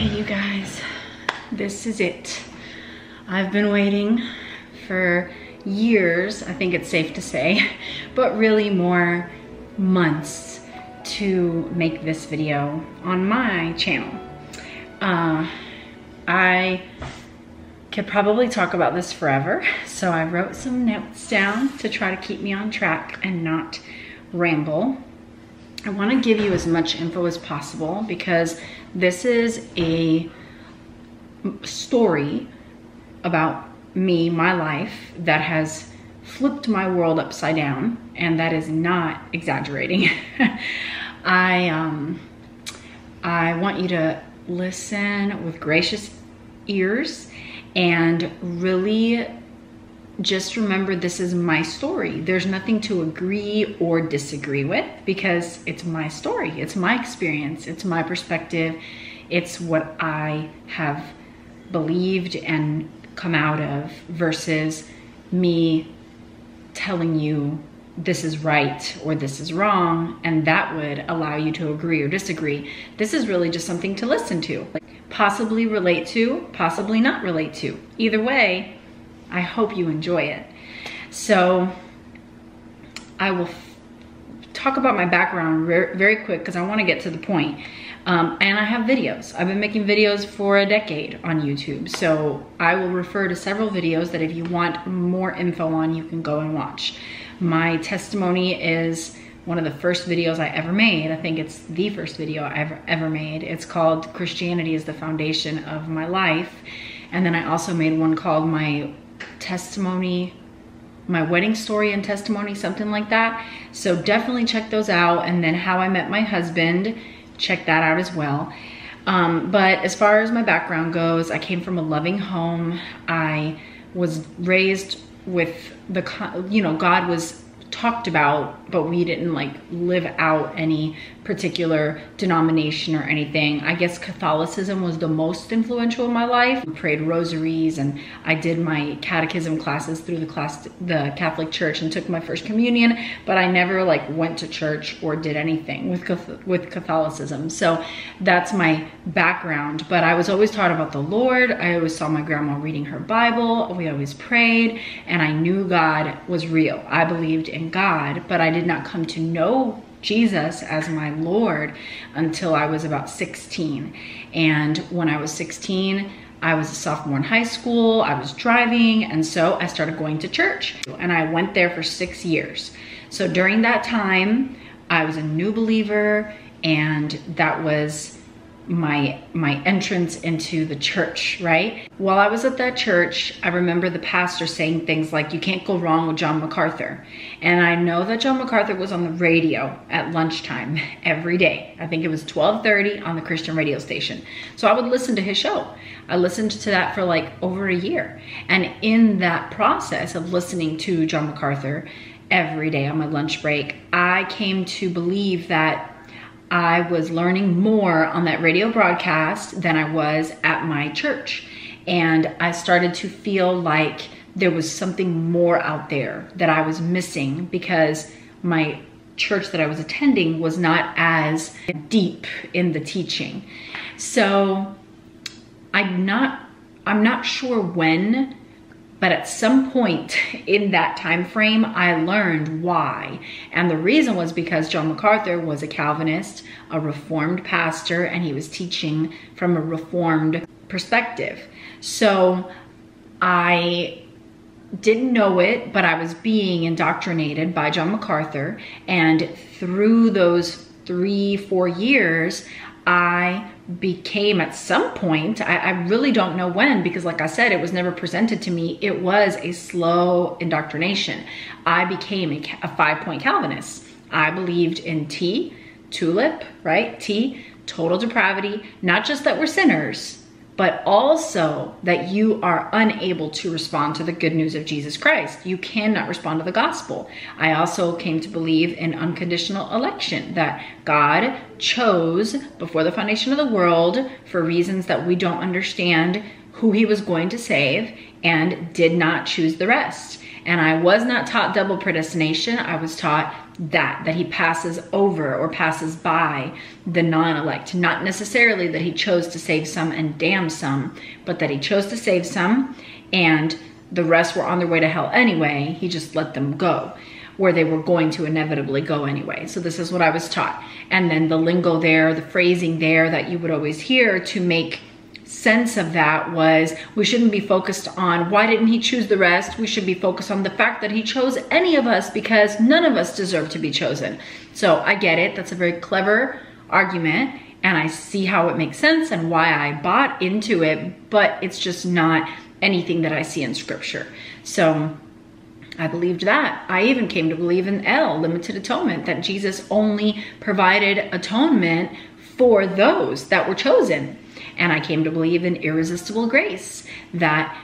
Okay, you guys, this is it. I've been waiting for years, I think it's safe to say, but really more months to make this video on my channel. Uh, I could probably talk about this forever, so I wrote some notes down to try to keep me on track and not ramble. I want to give you as much info as possible because this is a story about me, my life, that has flipped my world upside down, and that is not exaggerating. I um, I want you to listen with gracious ears and really just remember this is my story. There's nothing to agree or disagree with because it's my story. It's my experience. It's my perspective. It's what I have believed and come out of versus me telling you this is right or this is wrong and that would allow you to agree or disagree. This is really just something to listen to. Possibly relate to, possibly not relate to. Either way, I hope you enjoy it. So I will talk about my background very quick because I want to get to the point. Um, and I have videos. I've been making videos for a decade on YouTube. So I will refer to several videos that if you want more info on, you can go and watch. My testimony is one of the first videos I ever made. I think it's the first video I ever, ever made. It's called Christianity is the Foundation of My Life. And then I also made one called My testimony, my wedding story and testimony, something like that. So definitely check those out. And then how I met my husband, check that out as well. Um, but as far as my background goes, I came from a loving home. I was raised with the, you know, God was talked about, but we didn't like live out any particular denomination or anything. I guess Catholicism was the most influential in my life. We prayed rosaries and I did my catechism classes through the class, the Catholic Church and took my first communion, but I never like went to church or did anything with, with Catholicism. So that's my background, but I was always taught about the Lord. I always saw my grandma reading her Bible. We always prayed and I knew God was real. I believed in God, but I did not come to know Jesus as my Lord until I was about 16. And when I was 16, I was a sophomore in high school, I was driving, and so I started going to church. And I went there for six years. So during that time, I was a new believer, and that was my my entrance into the church, right? While I was at that church, I remember the pastor saying things like, you can't go wrong with John MacArthur. And I know that John MacArthur was on the radio at lunchtime every day. I think it was 1230 on the Christian radio station. So I would listen to his show. I listened to that for like over a year. And in that process of listening to John MacArthur every day on my lunch break, I came to believe that I was learning more on that radio broadcast than I was at my church. And I started to feel like there was something more out there that I was missing because my church that I was attending was not as deep in the teaching. So I'm not I'm not sure when but at some point in that time frame, I learned why. And the reason was because John MacArthur was a Calvinist, a reformed pastor, and he was teaching from a reformed perspective. So I didn't know it, but I was being indoctrinated by John MacArthur. And through those three, four years, I became at some point, I, I, really don't know when, because like I said, it was never presented to me. It was a slow indoctrination. I became a, a five point Calvinist. I believed in T, tulip, right? T, total depravity, not just that we're sinners, but also that you are unable to respond to the good news of Jesus Christ. You cannot respond to the gospel. I also came to believe in unconditional election, that God chose before the foundation of the world for reasons that we don't understand who he was going to save and did not choose the rest. And I was not taught double predestination. I was taught that, that he passes over or passes by the non elect. Not necessarily that he chose to save some and damn some, but that he chose to save some and the rest were on their way to hell anyway. He just let them go where they were going to inevitably go anyway. So this is what I was taught. And then the lingo there, the phrasing there that you would always hear to make sense of that was we shouldn't be focused on why didn't he choose the rest? We should be focused on the fact that he chose any of us because none of us deserve to be chosen. So I get it. That's a very clever argument and I see how it makes sense and why I bought into it, but it's just not anything that I see in scripture. So I believed that. I even came to believe in L, limited atonement, that Jesus only provided atonement for those that were chosen. And I came to believe in irresistible grace, that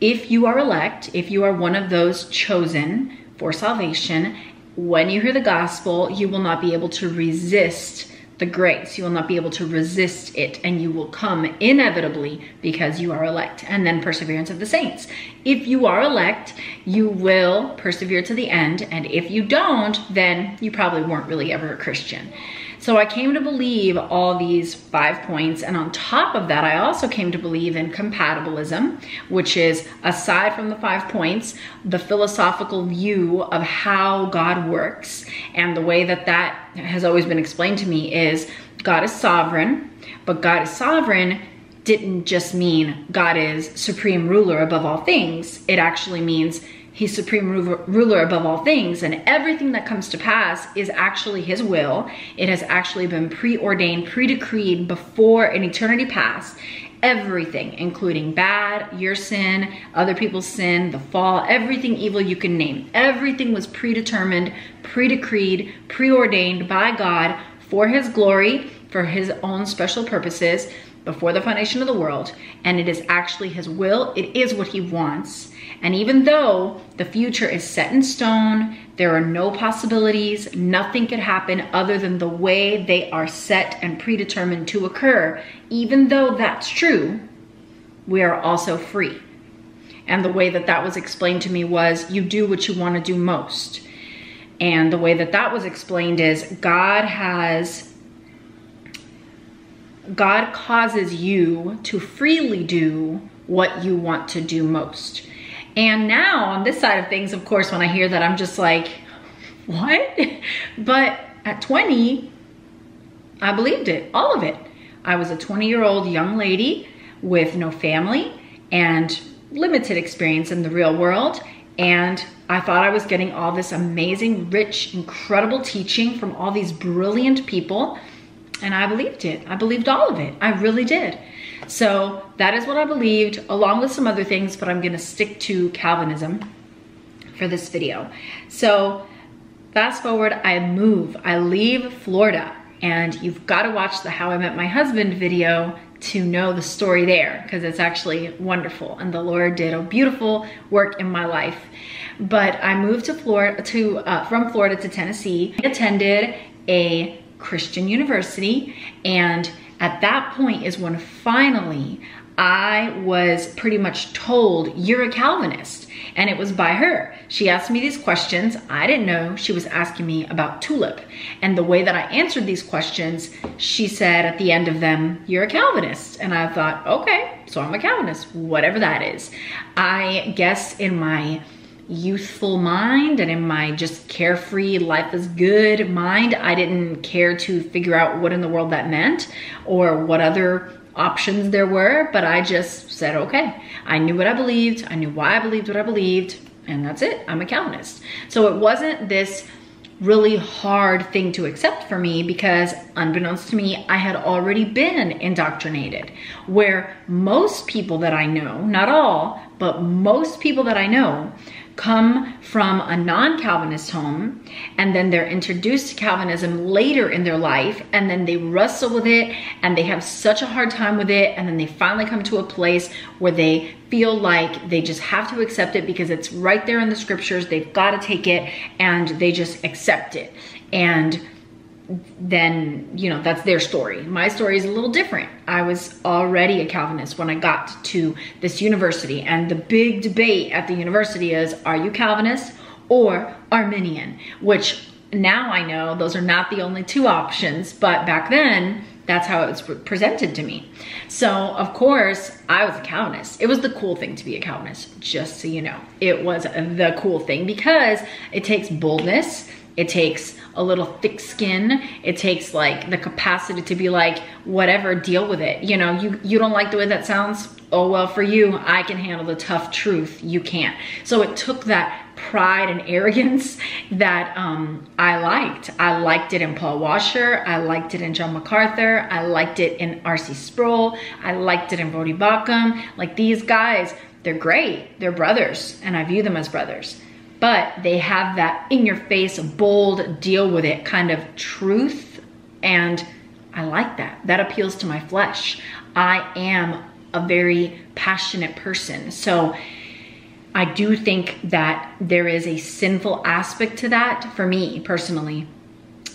if you are elect, if you are one of those chosen for salvation, when you hear the gospel, you will not be able to resist the grace. You will not be able to resist it and you will come inevitably because you are elect. And then perseverance of the saints. If you are elect, you will persevere to the end. And if you don't, then you probably weren't really ever a Christian. So I came to believe all these five points. And on top of that, I also came to believe in compatibilism, which is aside from the five points, the philosophical view of how God works. And the way that that has always been explained to me is God is sovereign, but God is sovereign didn't just mean God is supreme ruler above all things. It actually means He's supreme ruler above all things, and everything that comes to pass is actually His will. It has actually been preordained, pre decreed before an eternity past. Everything, including bad, your sin, other people's sin, the fall, everything evil you can name. Everything was predetermined, pre decreed, preordained by God for His glory, for His own special purposes before the foundation of the world. And it is actually His will, it is what He wants and even though the future is set in stone, there are no possibilities, nothing could happen other than the way they are set and predetermined to occur. Even though that's true, we are also free. And the way that that was explained to me was you do what you want to do most. And the way that that was explained is God has God causes you to freely do what you want to do most. And now on this side of things, of course, when I hear that, I'm just like, what? but at 20, I believed it, all of it. I was a 20 year old young lady with no family and limited experience in the real world. And I thought I was getting all this amazing, rich, incredible teaching from all these brilliant people. And I believed it. I believed all of it. I really did. So that is what I believed along with some other things, but I'm gonna stick to Calvinism for this video. So fast forward, I move, I leave Florida and you've gotta watch the How I Met My Husband video to know the story there because it's actually wonderful and the Lord did a beautiful work in my life. But I moved to Florida, to uh, from Florida to Tennessee, I attended a Christian university and at that point is when finally I was pretty much told, You're a Calvinist. And it was by her. She asked me these questions. I didn't know she was asking me about tulip. And the way that I answered these questions, she said at the end of them, You're a Calvinist. And I thought, Okay, so I'm a Calvinist, whatever that is. I guess in my youthful mind and in my just carefree life is good mind i didn't care to figure out what in the world that meant or what other options there were but i just said okay i knew what i believed i knew why i believed what i believed and that's it i'm a calvinist so it wasn't this really hard thing to accept for me because unbeknownst to me, I had already been indoctrinated. Where most people that I know, not all, but most people that I know come from a non-Calvinist home and then they're introduced to Calvinism later in their life and then they wrestle with it and they have such a hard time with it and then they finally come to a place where they feel like they just have to accept it because it's right there in the scriptures they've got to take it and they just accept it. And then you know that's their story my story is a little different i was already a calvinist when i got to this university and the big debate at the university is are you calvinist or arminian which Now I know those are not the only two options, but back then, that's how it was presented to me. So, of course, I was a Calvinist. It was the cool thing to be a Calvinist, just so you know. It was the cool thing because it takes boldness, it takes a little thick skin. It takes like the capacity to be like, whatever, deal with it. You know, you, you don't like the way that sounds? Oh, well, for you, I can handle the tough truth. You can't. So it took that pride and arrogance that um, I liked. I liked it in Paul Washer. I liked it in John MacArthur. I liked it in R.C. Sproul. I liked it in Voddie Baucham. Like these guys, they're great. They're brothers, and I view them as brothers but they have that in your face, bold, deal with it kind of truth. And I like that. That appeals to my flesh. I am a very passionate person. So I do think that there is a sinful aspect to that for me personally,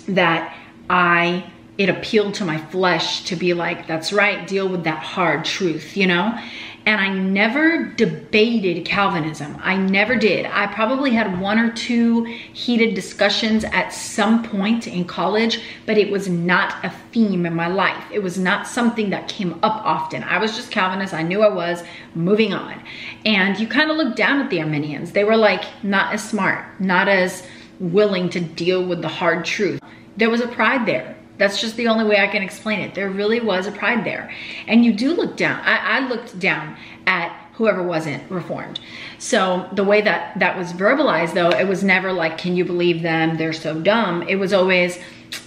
that I, it appealed to my flesh to be like, that's right, deal with that hard truth, you know? And I never debated Calvinism. I never did. I probably had one or two heated discussions at some point in college, but it was not a theme in my life. It was not something that came up often. I was just Calvinist. I knew I was moving on. And you kind of look down at the Arminians. They were like not as smart, not as willing to deal with the hard truth. There was a pride there. That's just the only way I can explain it. There really was a pride there. And you do look down. I, I looked down at whoever wasn't reformed. So the way that that was verbalized though, it was never like, can you believe them? They're so dumb. It was always,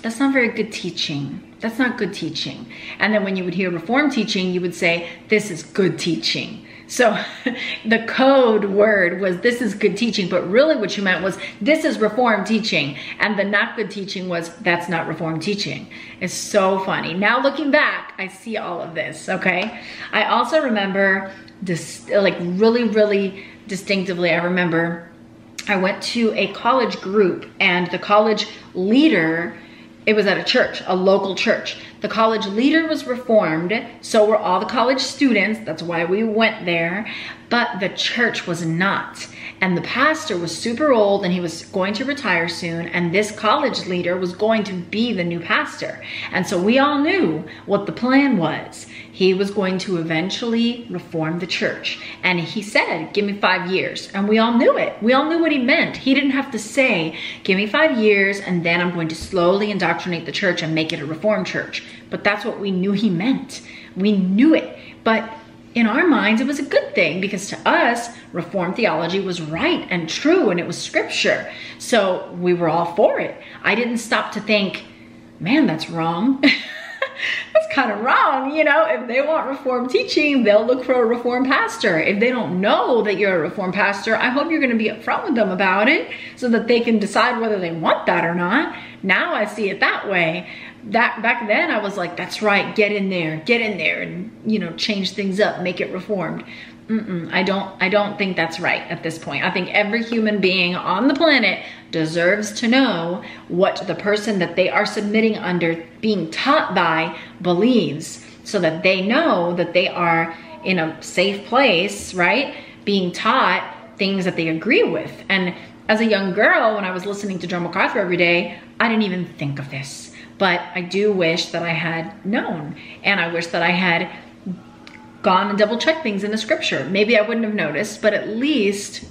that's not very good teaching. That's not good teaching. And then when you would hear reform teaching, you would say, this is good teaching. So the code word was this is good teaching, but really what you meant was this is reformed teaching. And the not good teaching was that's not reformed teaching. It's so funny. Now looking back, I see all of this, okay? I also remember this, like really, really distinctively, I remember I went to a college group and the college leader it was at a church, a local church. The college leader was reformed, so were all the college students. That's why we went there. But the church was not. And the pastor was super old and he was going to retire soon. And this college leader was going to be the new pastor. And so we all knew what the plan was. He was going to eventually reform the church. And he said, give me five years. And we all knew it. We all knew what he meant. He didn't have to say, give me five years and then I'm going to slowly indoctrinate the church and make it a reformed church. But that's what we knew he meant. We knew it. But in our minds, it was a good thing because to us, Reformed theology was right and true and it was scripture. So we were all for it. I didn't stop to think, man, that's wrong. that's kind of wrong. You know, if they want Reformed teaching, they'll look for a Reformed pastor. If they don't know that you're a Reformed pastor, I hope you're going to be upfront with them about it so that they can decide whether they want that or not. Now I see it that way that back then I was like, that's right, get in there, get in there and, you know, change things up, make it reformed. Mm-mm, I don't, I don't think that's right at this point. I think every human being on the planet deserves to know what the person that they are submitting under being taught by believes so that they know that they are in a safe place, right? Being taught things that they agree with. And as a young girl, when I was listening to John MacArthur every day, I didn't even think of this. But I do wish that I had known and I wish that I had gone and double checked things in the scripture. Maybe I wouldn't have noticed, but at least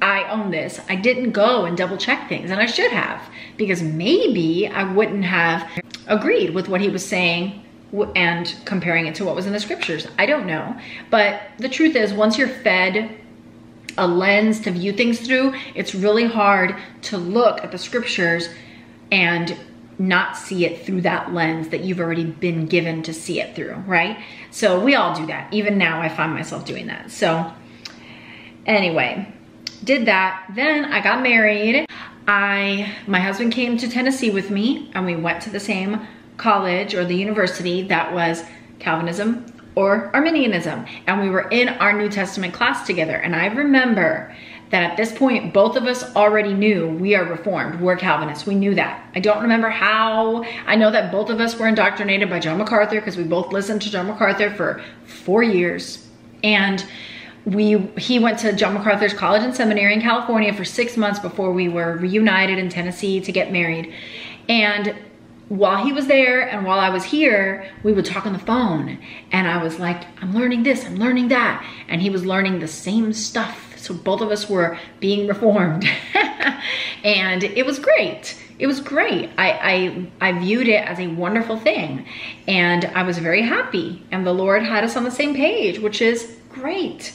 I own this. I didn't go and double check things and I should have because maybe I wouldn't have agreed with what he was saying and comparing it to what was in the scriptures. I don't know. But the truth is once you're fed a lens to view things through, it's really hard to look at the scriptures and not see it through that lens that you've already been given to see it through, right? So we all do that. Even now I find myself doing that. So anyway, did that. Then I got married. I, my husband came to Tennessee with me and we went to the same college or the university that was Calvinism or Arminianism. And we were in our New Testament class together. And I remember that at this point, both of us already knew we are Reformed, we're Calvinists. We knew that. I don't remember how. I know that both of us were indoctrinated by John MacArthur because we both listened to John MacArthur for four years. And we he went to John MacArthur's College and Seminary in California for six months before we were reunited in Tennessee to get married. And while he was there and while I was here, we would talk on the phone. And I was like, I'm learning this, I'm learning that. And he was learning the same stuff. So both of us were being reformed. and it was great. It was great. I, I, I viewed it as a wonderful thing. And I was very happy. And the Lord had us on the same page, which is great.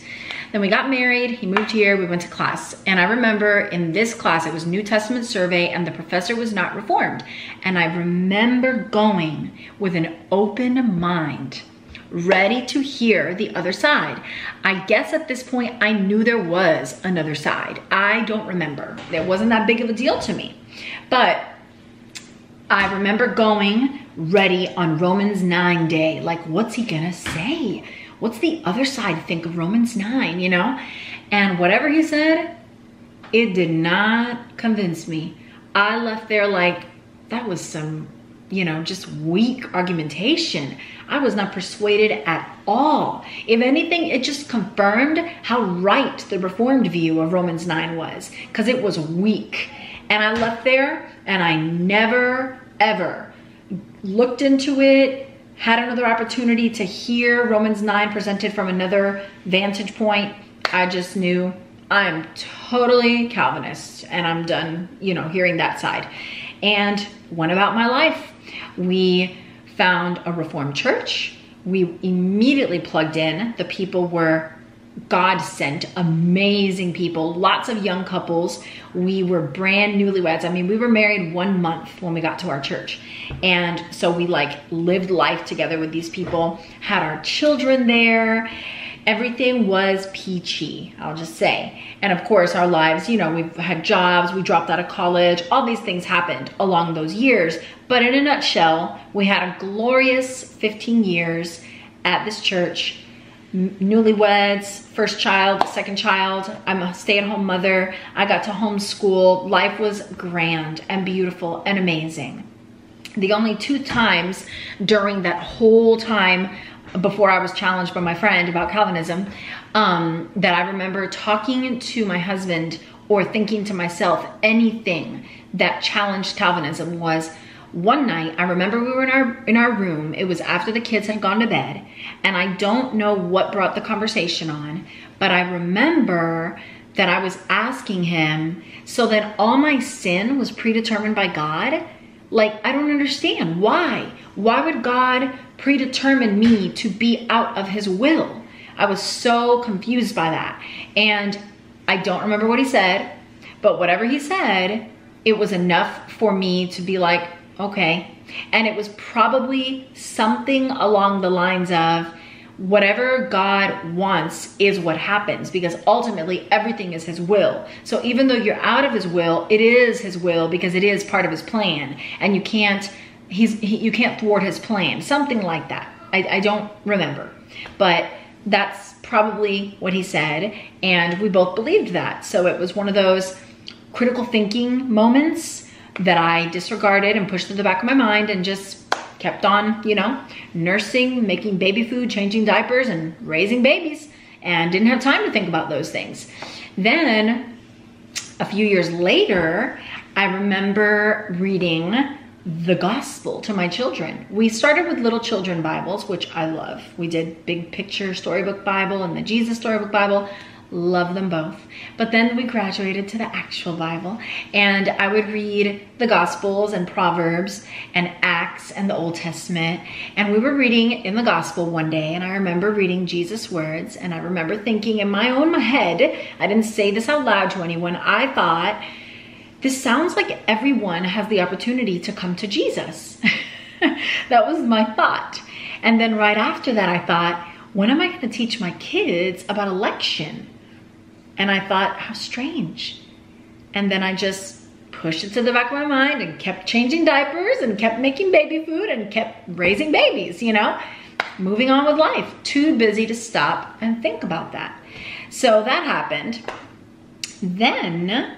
Then we got married, he moved here, we went to class. And I remember in this class, it was New Testament survey and the professor was not reformed. And I remember going with an open mind, ready to hear the other side. I guess at this point, I knew there was another side. I don't remember. It wasn't that big of a deal to me. But I remember going ready on Romans 9 day. Like, what's he gonna say? what's the other side think of Romans 9, you know? And whatever he said, it did not convince me. I left there like, that was some, you know, just weak argumentation. I was not persuaded at all. If anything, it just confirmed how right the Reformed view of Romans 9 was, because it was weak. And I left there and I never, ever looked into it, had another opportunity to hear Romans 9 presented from another vantage point, I just knew I'm totally Calvinist and I'm done, you know, hearing that side. And went about my life. We found a Reformed church. We immediately plugged in. The people were God sent amazing people, lots of young couples. We were brand newlyweds. I mean, we were married one month when we got to our church. And so we like lived life together with these people, had our children there. Everything was peachy, I'll just say. And of course, our lives, you know, we've had jobs, we dropped out of college, all these things happened along those years. But in a nutshell, we had a glorious 15 years at this church newlyweds, first child, second child. I'm a stay-at-home mother. I got to homeschool. Life was grand and beautiful and amazing. The only two times during that whole time before I was challenged by my friend about Calvinism um, that I remember talking to my husband or thinking to myself anything that challenged Calvinism was one night i remember we were in our in our room it was after the kids had gone to bed and i don't know what brought the conversation on but i remember that i was asking him so that all my sin was predetermined by god. Like i don't understand. Why? Why would god predetermine me to be out of his will i was so confused by that and i don't remember what he said but whatever he said it was enough for me to be like okay. And it was probably something along the lines of whatever God wants is what happens because ultimately everything is his will. So even though you're out of his will, it is his will because it is part of his plan and you can't he's he, you can't thwart his plan. Something like that. I, I don't remember. But that's probably what he said and we both believed that. So it was one of those critical thinking moments that I disregarded and pushed to the back of my mind and just kept on, you know, nursing, making baby food, changing diapers, and raising babies, and didn't have time to think about those things. Then, a few years later, I remember reading the gospel to my children. We started with little children Bibles, which I love. We did big picture storybook Bible and the Jesus storybook Bible love them both. But then we graduated to the actual Bible and I would read the Gospels and Proverbs and Acts and the Old Testament. And we were reading in the Gospel one day and I remember reading Jesus' words and I remember thinking in my own head, I didn't say this out loud to anyone, I thought, this sounds like everyone has the opportunity to come to Jesus. that was my thought. And then right after that, I thought, when am I going to teach my kids about election? And I thought, how strange. And then I just pushed it to the back of my mind and kept changing diapers and kept making baby food and kept raising babies, you know, moving on with life. Too busy to stop and think about that. So that happened. Then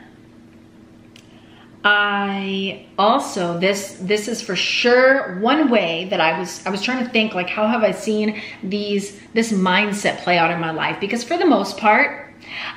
I also this this is for sure one way that I was I was trying to think like how have I seen these this mindset play out in my life because for the most part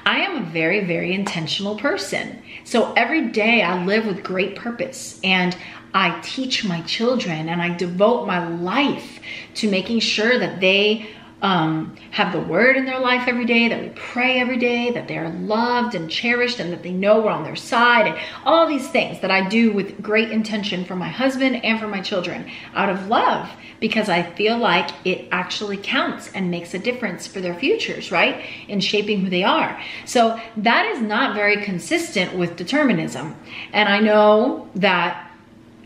I am a very very intentional person. So every day I live with great purpose and I teach my children and I devote my life to making sure that they um, have the word in their life every day, that we pray every day, that they are loved and cherished, and that they know we're on their side, and all these things that I do with great intention for my husband and for my children out of love because I feel like it actually counts and makes a difference for their futures, right? In shaping who they are. So that is not very consistent with determinism. And I know that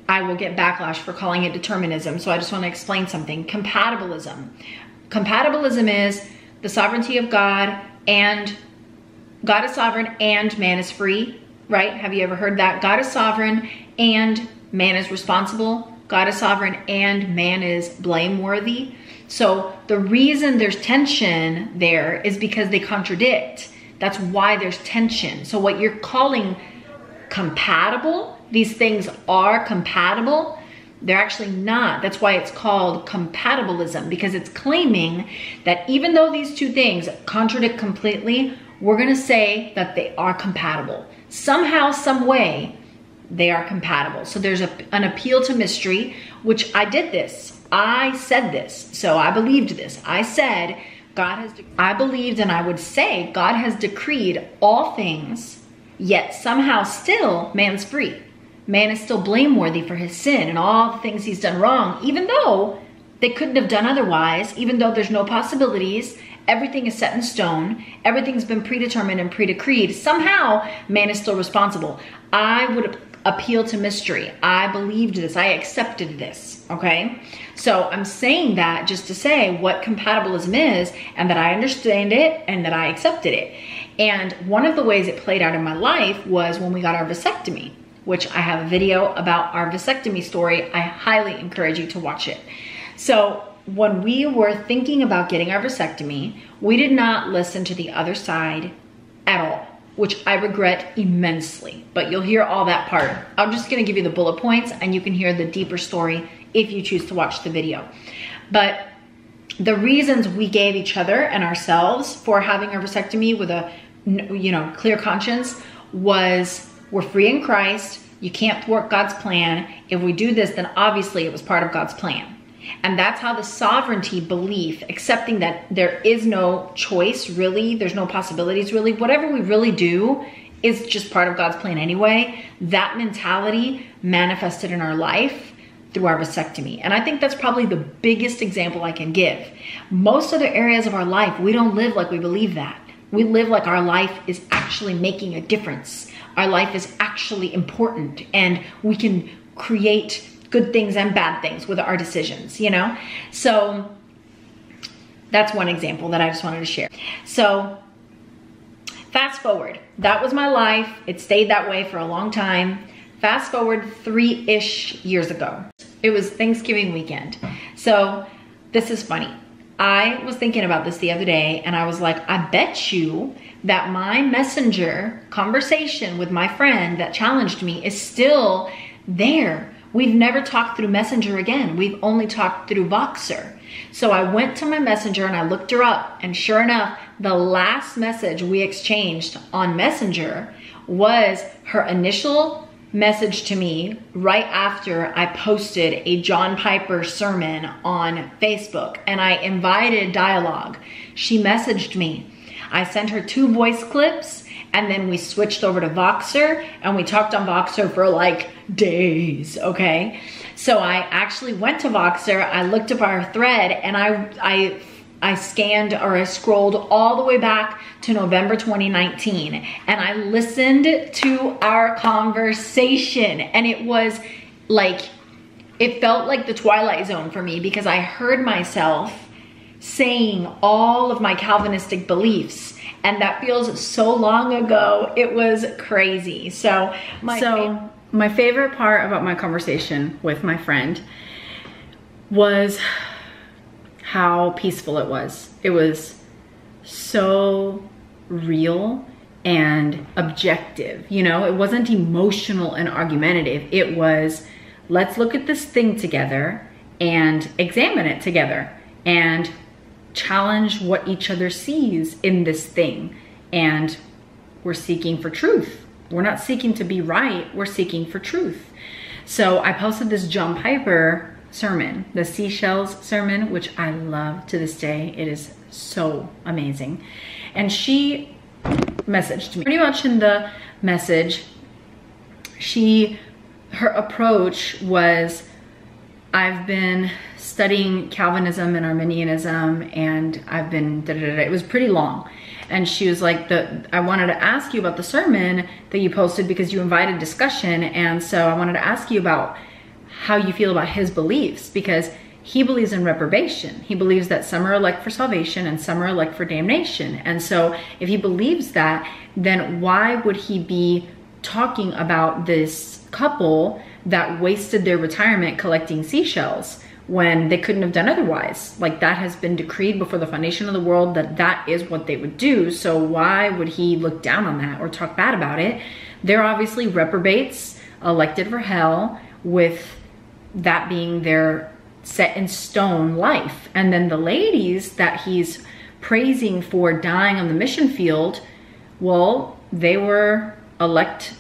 I will get backlash for calling it determinism. So I just want to explain something. Compatibilism. Compatibilism is the sovereignty of God and God is sovereign and man is free, right? Have you ever heard that? God is sovereign and man is responsible. God is sovereign and man is blameworthy. So the reason there's tension there is because they contradict. That's why there's tension. So what you're calling compatible, these things are compatible, they're actually not. That's why it's called compatibilism because it's claiming that even though these two things contradict completely, we're going to say that they are compatible. Somehow, some way, they are compatible. So there's a, an appeal to mystery, which I did this. I said this. So I believed this. I said, God has, I believed and I would say God has decreed all things, yet somehow still man's free man is still blameworthy for his sin and all the things he's done wrong, even though they couldn't have done otherwise, even though there's no possibilities, everything is set in stone, everything's been predetermined and pre-decreed, somehow man is still responsible. I would appeal to mystery. I believed this, I accepted this, okay? So I'm saying that just to say what compatibilism is and that I understand it and that I accepted it. And one of the ways it played out in my life was when we got our vasectomy which I have a video about our vasectomy story. I highly encourage you to watch it. So when we were thinking about getting our vasectomy, we did not listen to the other side at all, which I regret immensely, but you'll hear all that part. I'm just gonna give you the bullet points and you can hear the deeper story if you choose to watch the video. But the reasons we gave each other and ourselves for having our vasectomy with a you know clear conscience was we're free in Christ. You can't thwart God's plan. If we do this, then obviously it was part of God's plan. And that's how the sovereignty belief, accepting that there is no choice really, there's no possibilities really, whatever we really do is just part of God's plan anyway. That mentality manifested in our life through our vasectomy. And I think that's probably the biggest example I can give. Most other areas of our life, we don't live like we believe that. We live like our life is actually making a difference our life is actually important and we can create good things and bad things with our decisions, you know? So that's one example that I just wanted to share. So fast forward, that was my life. It stayed that way for a long time. Fast forward three-ish years ago. It was Thanksgiving weekend. So this is funny. I was thinking about this the other day and I was like, I bet you that my messenger conversation with my friend that challenged me is still there. We've never talked through Messenger again. We've only talked through Voxer. So I went to my messenger and I looked her up and sure enough, the last message we exchanged on Messenger was her initial message to me right after I posted a John Piper sermon on Facebook and I invited dialogue. She messaged me I sent her two voice clips and then we switched over to Voxer and we talked on Voxer for like days, okay? So I actually went to Voxer, I looked up our thread and I, I, I scanned or I scrolled all the way back to November 2019 and I listened to our conversation and it was like, it felt like the Twilight Zone for me because I heard myself saying all of my Calvinistic beliefs. And that feels so long ago. It was crazy. So my so my favorite part about my conversation with my friend was how peaceful it was. It was so real and objective. You know, it wasn't emotional and argumentative. It was, let's look at this thing together and examine it together and challenge what each other sees in this thing. And we're seeking for truth. We're not seeking to be right, we're seeking for truth. So I posted this John Piper sermon, the seashells sermon, which I love to this day. It is so amazing. And she messaged me. Pretty much in the message, she, her approach was, I've been studying Calvinism and Arminianism and I've been, da, da, da, it was pretty long. And she was like, the, I wanted to ask you about the sermon that you posted because you invited discussion. And so I wanted to ask you about how you feel about his beliefs because he believes in reprobation. He believes that some are elect for salvation and some are elect for damnation. And so if he believes that, then why would he be talking about this couple that wasted their retirement collecting seashells when they couldn't have done otherwise? Like that has been decreed before the foundation of the world that that is what they would do. So why would he look down on that or talk bad about it? They're obviously reprobates elected for hell with that being their set in stone life. And then the ladies that he's praising for dying on the mission field, well, they were elect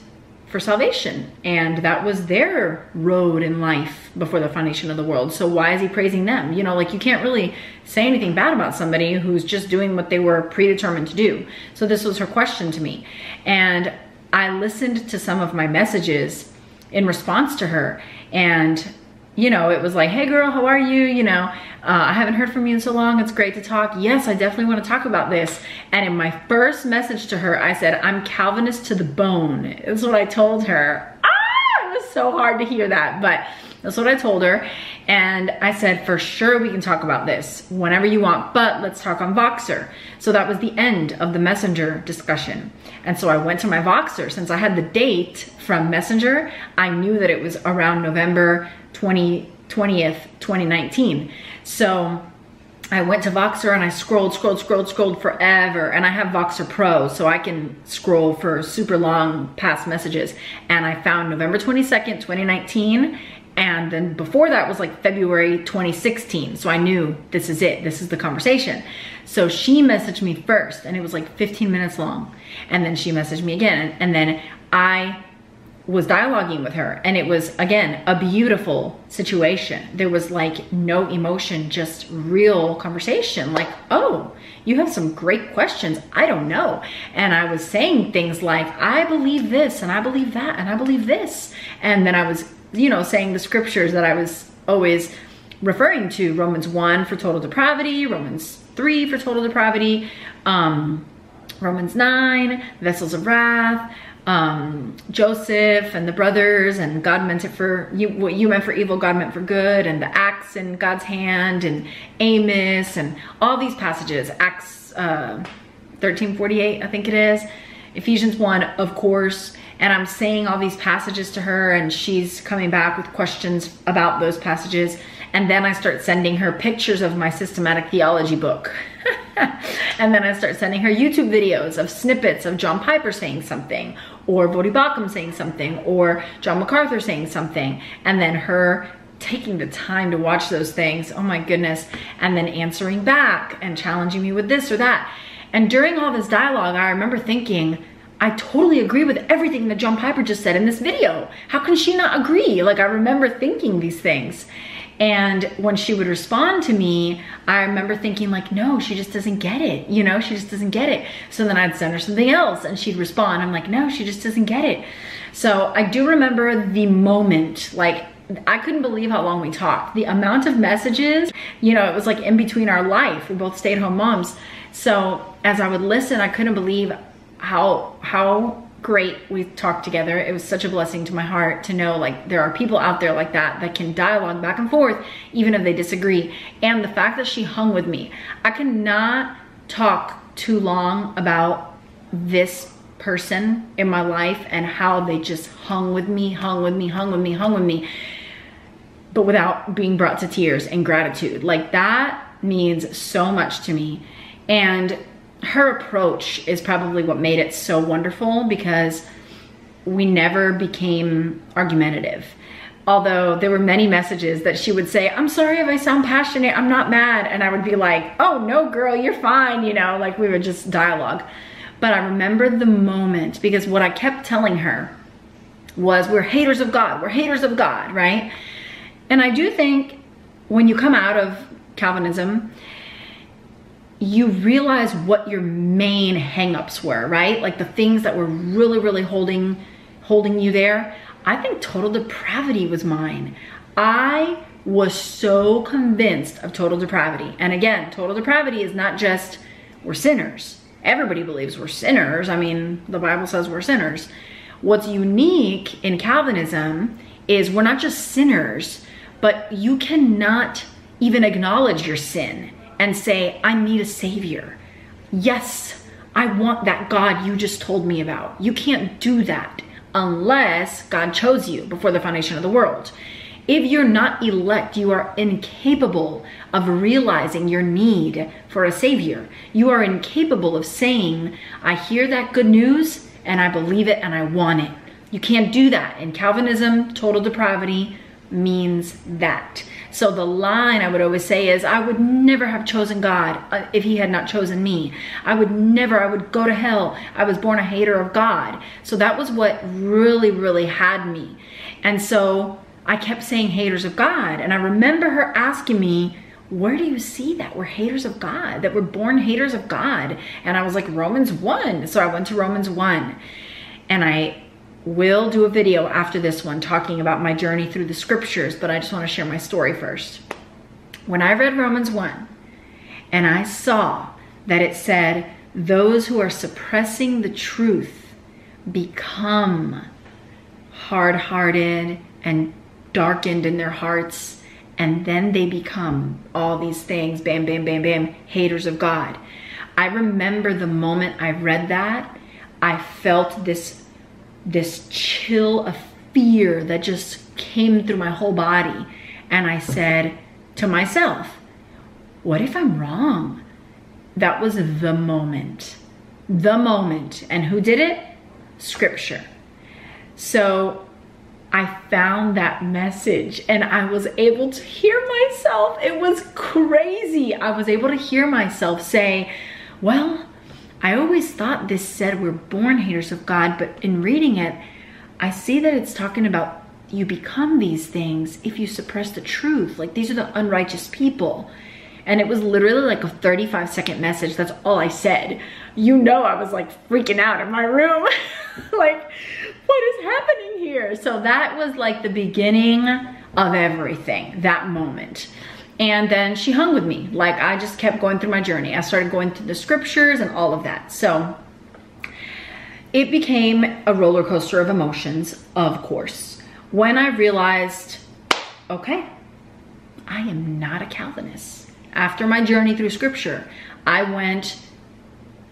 for salvation. And that was their road in life before the foundation of the world. So why is he praising them? You know, like you can't really say anything bad about somebody who's just doing what they were predetermined to do. So this was her question to me. And I listened to some of my messages in response to her. And you know, it was like, hey girl, how are you? You know, uh, I haven't heard from you in so long. It's great to talk. Yes, I definitely want to talk about this. And in my first message to her, I said, I'm Calvinist to the bone. That's what I told her. Ah, it was so hard to hear that, but that's what I told her. And I said, for sure we can talk about this whenever you want, but let's talk on Voxer. So that was the end of the Messenger discussion. And so I went to my Voxer. Since I had the date from Messenger, I knew that it was around November 20, 20th, 2019. So I went to Voxer and I scrolled, scrolled, scrolled, scrolled forever. And I have Voxer Pro, so I can scroll for super long past messages. And I found November 22nd, 2019 and then before that was like February 2016. So I knew this is it, this is the conversation. So she messaged me first and it was like 15 minutes long. And then she messaged me again. And then I was dialoguing with her and it was again a beautiful situation there was like no emotion just real conversation like oh you have some great questions i don't know and i was saying things like i believe this and i believe that and i believe this and then i was you know, saying the scriptures that I was always referring to Romans 1 for total depravity, Romans 3 for total depravity, um, Romans 9, vessels of wrath, um, Joseph and the brothers, and God meant it for you, what you meant for evil, God meant for good, and the axe in God's hand, and Amos, and all these passages, Acts uh, 1348, I think it is, Ephesians 1, of course, and I'm saying all these passages to her and she's coming back with questions about those passages. And then I start sending her pictures of my systematic theology book. and then I start sending her YouTube videos of snippets of John Piper saying something, or Voddie Baucham saying something, or John MacArthur saying something. And then her taking the time to watch those things, oh my goodness, and then answering back and challenging me with this or that. And during all this dialogue, I remember thinking, I totally agree with everything that John Piper just said in this video. How can she not agree? Like I remember thinking these things. And when she would respond to me, I remember thinking like, no, she just doesn't get it. You know, she just doesn't get it. So then I'd send her something else and she'd respond. I'm like, no, she just doesn't get it. So I do remember the moment, like I couldn't believe how long we talked. The amount of messages, you know, it was like in between our life. We both stay at home moms. So as I would listen, I couldn't believe how how great we talked together. It was such a blessing to my heart to know like there are people out there like that that can dialogue back and forth even if they disagree. And the fact that she hung with me. I cannot talk too long about this person in my life and how they just hung with me, hung with me, hung with me, hung with me, but without being brought to tears and gratitude. Like that means so much to me. And her approach is probably what made it so wonderful because we never became argumentative. Although there were many messages that she would say, I'm sorry if I sound passionate, I'm not mad. And I would be like, oh no, girl, you're fine, you know, like we would just dialogue. But I remember the moment because what I kept telling her was, we're haters of God, we're haters of God, right? And I do think when you come out of Calvinism, you realize what your main hangups were, right? Like the things that were really, really holding holding you there. I think total depravity was mine. I was so convinced of total depravity. And again, total depravity is not just we're sinners. Everybody believes we're sinners. I mean, the Bible says we're sinners. What's unique in Calvinism is we're not just sinners, but you cannot even acknowledge your sin and say, I need a savior. Yes, I want that God you just told me about. You can't do that unless God chose you before the foundation of the world. If you're not elect, you are incapable of realizing your need for a savior. You are incapable of saying, I hear that good news and I believe it and I want it. You can't do that. In Calvinism, total depravity means that. So the line I would always say is, I would never have chosen God uh, if he had not chosen me. I would never, I would go to hell. I was born a hater of God. So that was what really, really had me. And so I kept saying haters of God. And I remember her asking me, where do you see that we're haters of God, that we're born haters of God? And I was like, Romans 1. So I went to Romans 1 and I will do a video after this one talking about my journey through the scriptures, but I just want to share my story first. When I read Romans 1 and I saw that it said, those who are suppressing the truth become hard hearted and darkened in their hearts, and then they become all these things bam, bam, bam, bam, haters of God. I remember the moment I read that, I felt this this chill of fear that just came through my whole body. And I said to myself, what if I'm wrong? That was the moment. The moment. And who did it? Scripture. So I found that message and I was able to hear myself. It was crazy. I was able to hear myself say, well, I always thought this said we're born haters of God, but in reading it, I see that it's talking about you become these things if you suppress the truth. Like these are the unrighteous people. And it was literally like a 35 second message. That's all I said. You know, I was like freaking out in my room. like, what is happening here? So that was like the beginning of everything, that moment. And then she hung with me. Like I just kept going through my journey. I started going through the scriptures and all of that. So it became a roller coaster of emotions, of course. When I realized, okay, I am not a Calvinist. After my journey through scripture, I went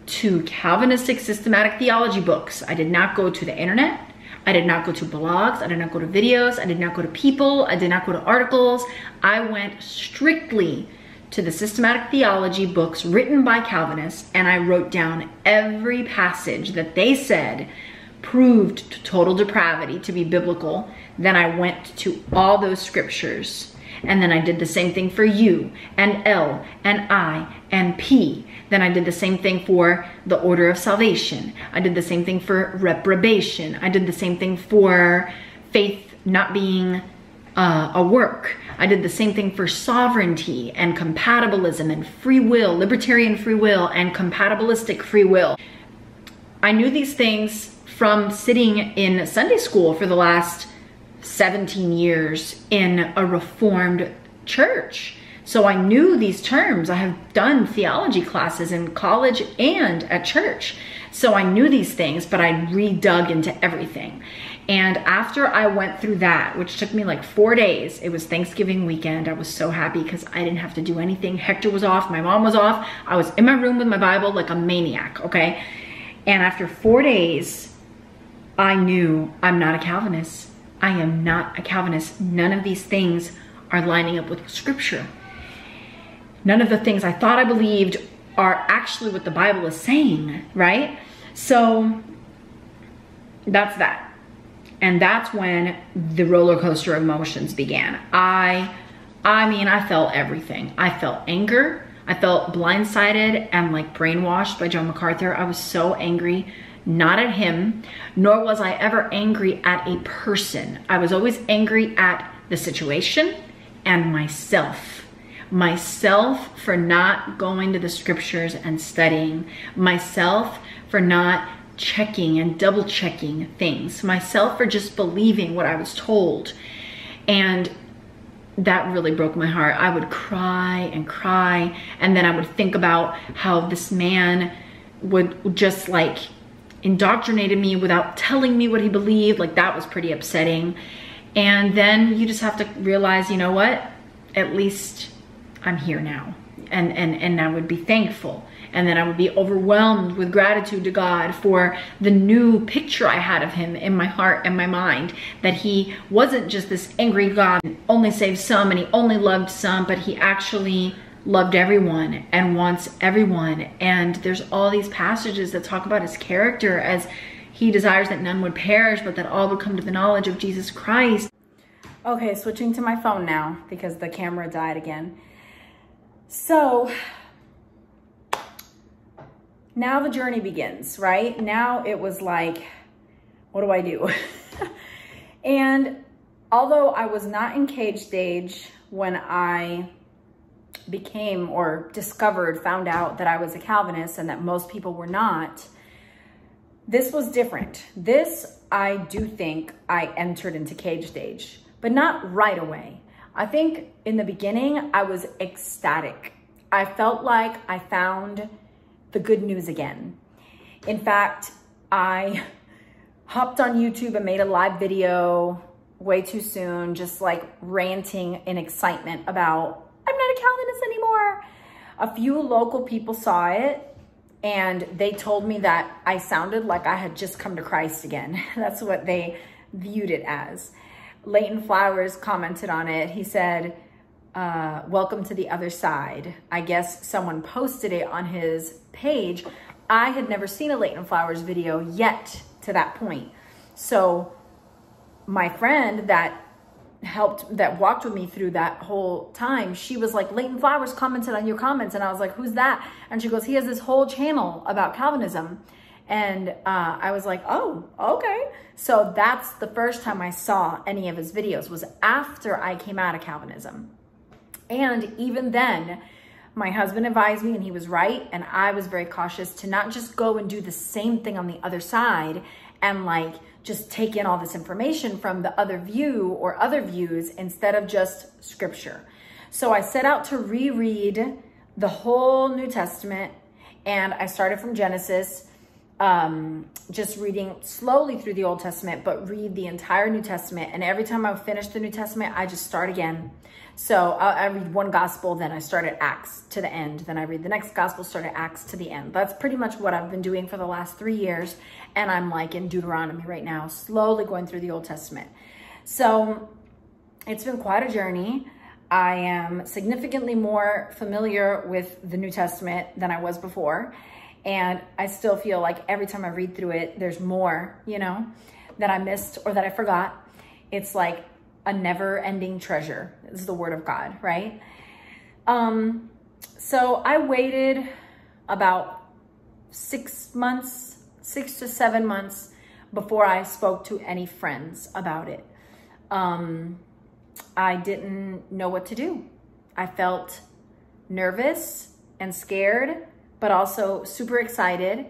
to Calvinistic systematic theology books. I did not go to the internet. I did not go to blogs. I did not go to videos. I did not go to people. I did not go to articles. I went strictly to the systematic theology books written by Calvinists and I wrote down every passage that they said proved total depravity to be biblical. Then I went to all those scriptures and then I did the same thing for U and L and I and P. Then I did the same thing for the order of salvation. I did the same thing for reprobation. I did the same thing for faith not being uh, a work. I did the same thing for sovereignty and compatibilism and free will, libertarian free will and compatibilistic free will. I knew these things from sitting in Sunday school for the last 17 years in a reformed church. So I knew these terms. I have done theology classes in college and at church. So I knew these things, but I redug into everything. And after I went through that, which took me like four days, it was Thanksgiving weekend. I was so happy because I didn't have to do anything. Hector was off, my mom was off. I was in my room with my Bible like a maniac, okay? And after four days, I knew I'm not a Calvinist. I am not a Calvinist. None of these things are lining up with scripture. None of the things I thought I believed are actually what the Bible is saying, right? So that's that. And that's when the roller coaster of emotions began. I I mean, I felt everything. I felt anger. I felt blindsided and like brainwashed by John MacArthur. I was so angry, not at him, nor was I ever angry at a person. I was always angry at the situation and myself. Myself for not going to the scriptures and studying. Myself for not checking and double checking things. Myself for just believing what I was told. And that really broke my heart. I would cry and cry. And then I would think about how this man would just like indoctrinated me without telling me what he believed. Like that was pretty upsetting. And then you just have to realize, you know what? At least I'm here now. And, and, and I would be thankful and then I would be overwhelmed with gratitude to God for the new picture I had of him in my heart and my mind. That he wasn't just this angry God, only saved some and he only loved some, but he actually loved everyone and wants everyone. And there's all these passages that talk about his character as he desires that none would perish, but that all would come to the knowledge of Jesus Christ. Okay, switching to my phone now because the camera died again. So now the journey begins, right? Now it was like, what do I do? and although I was not in cage stage when I became or discovered, found out that I was a Calvinist and that most people were not, this was different. This, I do think I entered into cage stage, but not right away. I think in the beginning, I was ecstatic. I felt like I found the good news again. In fact, I hopped on YouTube and made a live video way too soon, just like ranting in excitement about, I'm not a Calvinist anymore. A few local people saw it and they told me that I sounded like I had just come to Christ again. That's what they viewed it as. Leighton Flowers commented on it. He said, uh, welcome to the other side. I guess someone posted it on his page. I had never seen a Leighton Flowers video yet to that point. So my friend that helped, that walked with me through that whole time, she was like, Leighton Flowers commented on your comments. And I was like, who's that? And she goes, he has this whole channel about Calvinism. And uh, I was like, oh, okay. So that's the first time I saw any of his videos was after I came out of Calvinism. And even then, my husband advised me and he was right. And I was very cautious to not just go and do the same thing on the other side and like just take in all this information from the other view or other views instead of just scripture. So I set out to reread the whole New Testament and I started from Genesis, um, just reading slowly through the Old Testament, but read the entire New Testament. And every time I finish the New Testament, I just start again so I, I read one gospel, then I start at Acts to the end. Then I read the next gospel, start at Acts to the end. That's pretty much what I've been doing for the last three years. And I'm like in Deuteronomy right now, slowly going through the Old Testament. So it's been quite a journey. I am significantly more familiar with the New Testament than I was before. And I still feel like every time I read through it, there's more, you know, that I missed or that I forgot. It's like a never ending treasure is the word of God, right? Um, so I waited about six months, six to seven months before I spoke to any friends about it. Um, I didn't know what to do. I felt nervous and scared, but also super excited.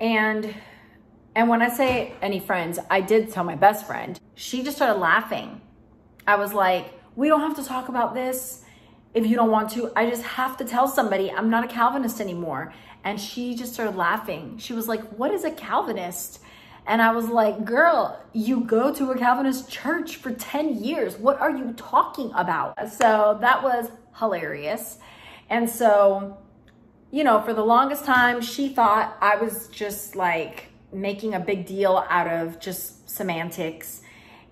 And and when I say any friends, I did tell my best friend. She just started laughing. I was like, we don't have to talk about this if you don't want to. I just have to tell somebody I'm not a Calvinist anymore. And she just started laughing. She was like, what is a Calvinist? And I was like, girl, you go to a Calvinist church for 10 years. What are you talking about? So that was hilarious. And so, you know, for the longest time, she thought I was just like making a big deal out of just semantics.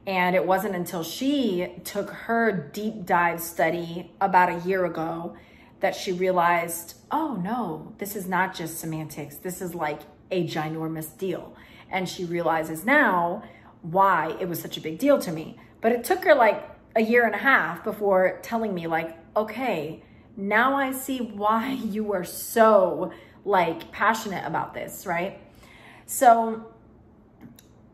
And it wasn't until she took her deep dive study about a year ago that she realized, oh no, this is not just semantics. This is like a ginormous deal. And she realizes now why it was such a big deal to me. But it took her like a year and a half before telling me like, okay, now I see why you were so like passionate about this, right? So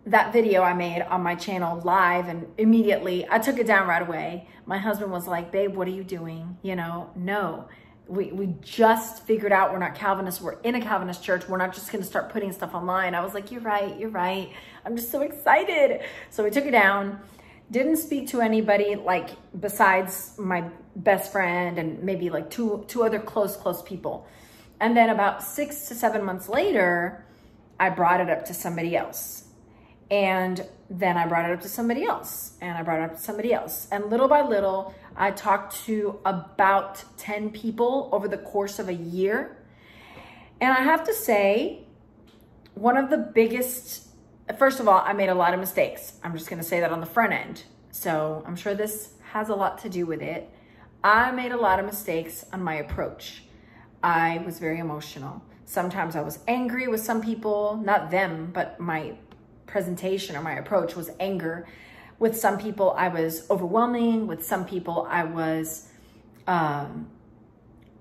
that video I made on my channel live and immediately I took it down right away. My husband was like, babe, what are you doing? You know, no, we, we just figured out we're not Calvinists. We're in a Calvinist church. We're not just going to start putting stuff online. I was like, you're right. You're right. I'm just so excited. So we took it down. Didn't speak to anybody like besides my best friend and maybe like two, two other close, close people. And then about six to seven months later, I brought it up to somebody else. And then I brought it up to somebody else and I brought it up to somebody else. And little by little, I talked to about 10 people over the course of a year. And I have to say, one of the biggest, first of all, I made a lot of mistakes. I'm just gonna say that on the front end. So I'm sure this has a lot to do with it. I made a lot of mistakes on my approach. I was very emotional. Sometimes I was angry with some people, not them, but my presentation or my approach was anger. With some people, I was overwhelming. With some people, I was um,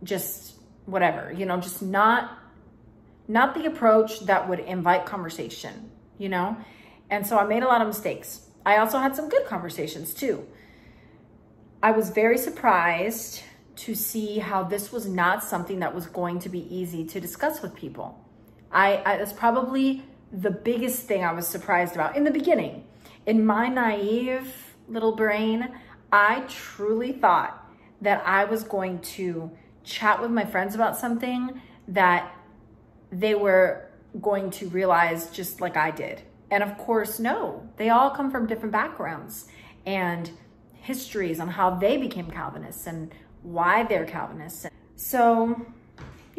just whatever, you know, just not not the approach that would invite conversation, you know? And so I made a lot of mistakes. I also had some good conversations too. I was very surprised to see how this was not something that was going to be easy to discuss with people. I, I that's probably the biggest thing I was surprised about in the beginning. In my naive little brain, I truly thought that I was going to chat with my friends about something that they were going to realize just like I did. And of course, no, they all come from different backgrounds and histories on how they became Calvinists and why they're Calvinists. So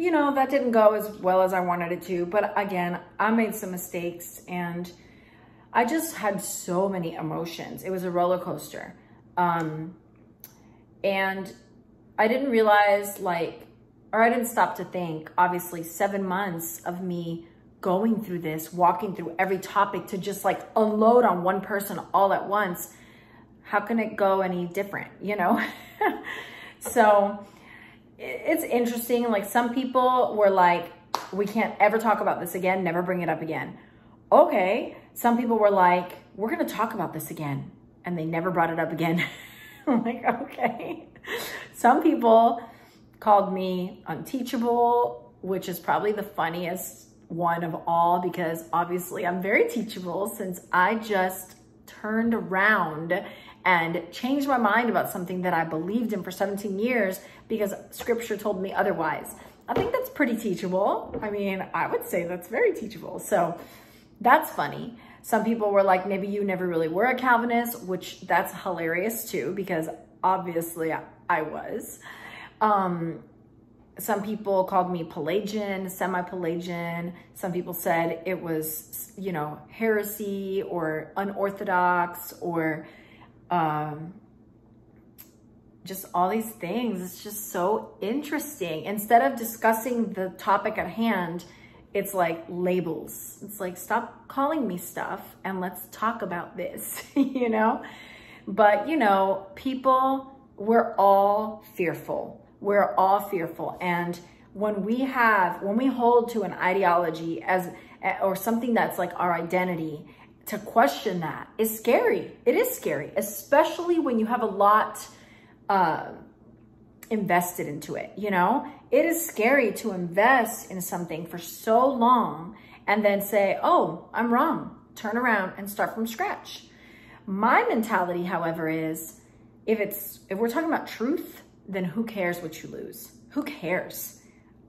you know, that didn't go as well as I wanted it to. But again, I made some mistakes and I just had so many emotions. It was a roller coaster. Um, and I didn't realize like, or I didn't stop to think, obviously seven months of me going through this, walking through every topic to just like unload on one person all at once. How can it go any different, you know? so it's interesting. Like some people were like, we can't ever talk about this again. Never bring it up again. Okay. Some people were like, we're going to talk about this again. And they never brought it up again. I'm like, okay. Some people called me unteachable, which is probably the funniest one of all because obviously I'm very teachable since I just turned around and changed my mind about something that I believed in for 17 years because scripture told me otherwise. I think that's pretty teachable. I mean, I would say that's very teachable. So that's funny. Some people were like, maybe you never really were a Calvinist, which that's hilarious too, because obviously I, was. Um, some people called me Pelagian, semi-Pelagian. Some people said it was, you know, heresy or unorthodox or um, just all these things. It's just so interesting. Instead of discussing the topic at hand, it's like labels. It's like, stop calling me stuff and let's talk about this, you know? But, you know, people, we're all fearful. We're all fearful. And when we have, when we hold to an ideology as, or something that's like our identity to question that is scary. It is scary, especially when you have a lot uh, invested into it, you know? It is scary to invest in something for so long and then say, oh, I'm wrong. Turn around and start from scratch. My mentality, however, is if it's if we're talking about truth, then who cares what you lose? Who cares?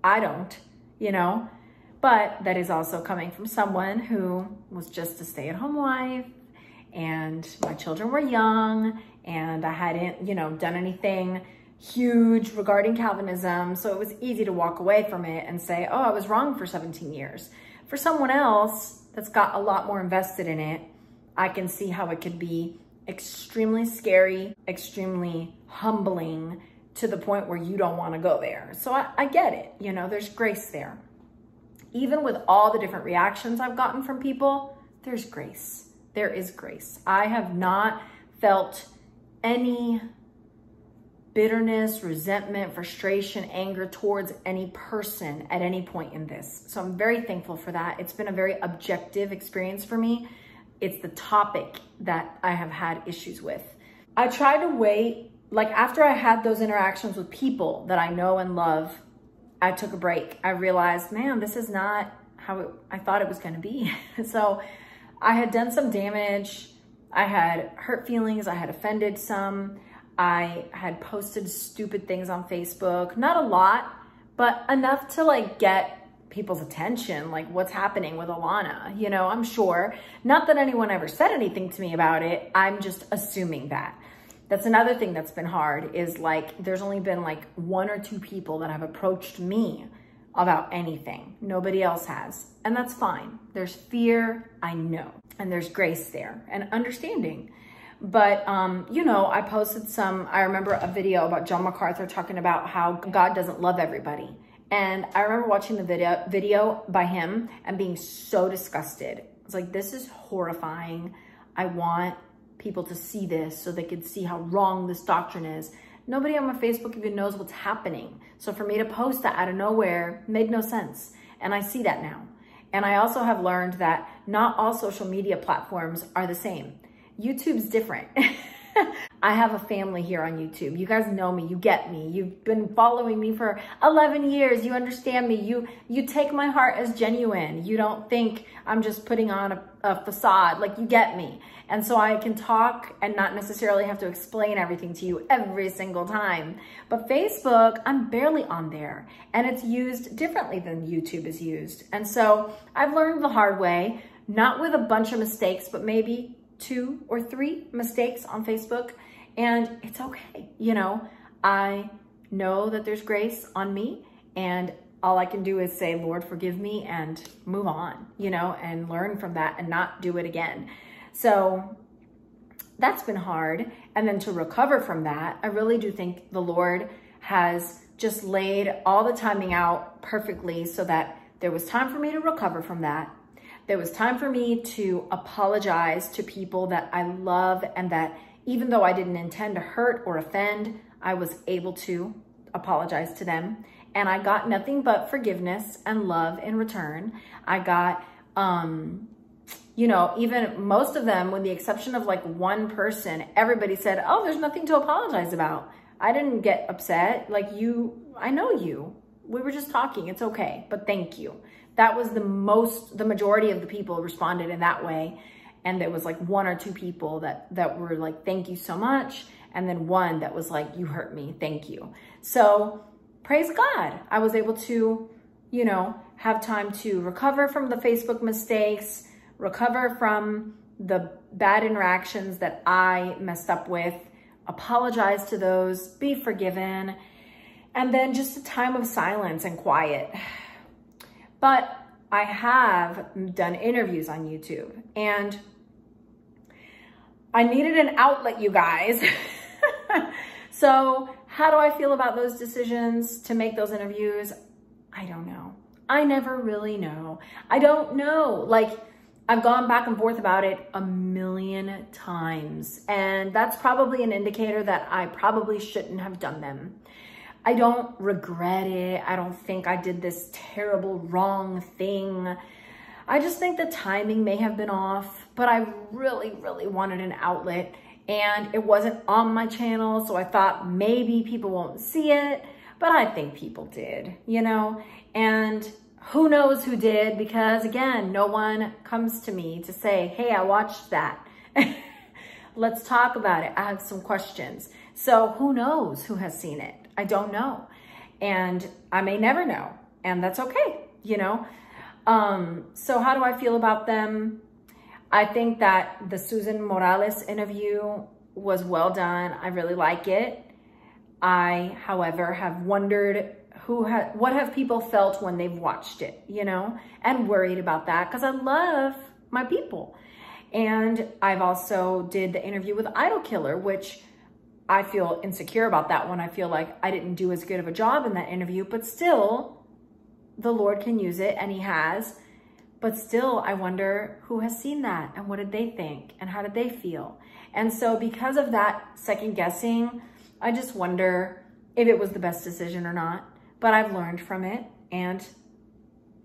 I don't, you know? But that is also coming from someone who was just a stay-at-home wife and my children were young and I hadn't, you know, done anything huge regarding Calvinism. So it was easy to walk away from it and say, oh, I was wrong for 17 years. For someone else that's got a lot more invested in it, I can see how it could be extremely scary, extremely humbling, to the point where you don't want to go there. So I, I get it. You know, there's grace there. Even with all the different reactions I've gotten from people, there's grace. There is grace. I have not felt any bitterness, resentment, frustration, anger towards any person at any point in this. So I'm very thankful for that. It's been a very objective experience for me. It's the topic that I have had issues with. I try to wait, like after I had those interactions with people that I know and love, I took a break. I realized, man, this is not how it, I thought it was going to be. so I had done some damage. I had hurt feelings. I had offended some. I had posted stupid things on Facebook, not a lot, but enough to like get people's attention, like what's happening with Alana, you know, I'm sure. Not that anyone ever said anything to me about it. I'm just assuming that. That's another thing that's been hard is like, there's only been like one or two people that have approached me about anything. Nobody else has. And that's fine. There's fear, I know. And there's grace there and understanding. But, um, you know, I posted some, I remember a video about John MacArthur talking about how God doesn't love everybody. And I remember watching the video, video by him and being so disgusted. It's like, this is horrifying. I want people to see this so they could see how wrong this doctrine is. Nobody on my Facebook even knows what's happening. So for me to post that out of nowhere made no sense. And I see that now. And I also have learned that not all social media platforms are the same. YouTube's different. I have a family here on YouTube. You guys know me. You get me. You've been following me for 11 years. You understand me. You you take my heart as genuine. You don't think I'm just putting on a, a facade. Like you get me. And so I can talk and not necessarily have to explain everything to you every single time. But Facebook, I'm barely on there. And it's used differently than YouTube is used. And so I've learned the hard way, not with a bunch of mistakes, but maybe two or three mistakes on Facebook and it's okay. You know, I know that there's grace on me and all I can do is say, Lord, forgive me and move on, you know, and learn from that and not do it again. So that's been hard. And then to recover from that, I really do think the Lord has just laid all the timing out perfectly so that there was time for me to recover from that there was time for me to apologize to people that I love and that even though I didn't intend to hurt or offend, I was able to apologize to them. And I got nothing but forgiveness and love in return. I got, um, you know, even most of them, with the exception of like one person, everybody said, oh, there's nothing to apologize about. I didn't get upset. Like you, I know you. We were just talking. It's okay, but thank you that was the most, the majority of the people responded in that way. And there was like one or two people that, that were like, thank you so much. And then one that was like, you hurt me, thank you. So praise God. I was able to, you know, have time to recover from the Facebook mistakes, recover from the bad interactions that I messed up with, apologize to those, be forgiven, and then just a time of silence and quiet. But I have done interviews on YouTube and I needed an outlet, you guys. so how do I feel about those decisions to make those interviews? I don't know. I never really know. I don't know. Like, I've gone back and forth about it a million times. And that's probably an indicator that I probably shouldn't have done them. I don't regret it. I don't think I did this terrible wrong thing. I just think the timing may have been off, but I really, really wanted an outlet and it wasn't on my channel. So I thought maybe people won't see it, but I think people did, you know, and who knows who did because again, no one comes to me to say, hey, I watched that. Let's talk about it. I have some questions. So who knows who has seen it? I don't know. And I may never know. And that's okay, you know? Um, so how do I feel about them? I think that the Susan Morales interview was well done. I really like it. I, however, have wondered who ha what have people felt when they've watched it, you know, and worried about that because I love my people. And I've also did the interview with Idol Killer, which I feel insecure about that one. I feel like I didn't do as good of a job in that interview, but still, the Lord can use it and He has. But still, I wonder who has seen that and what did they think and how did they feel? And so, because of that second guessing, I just wonder if it was the best decision or not. But I've learned from it and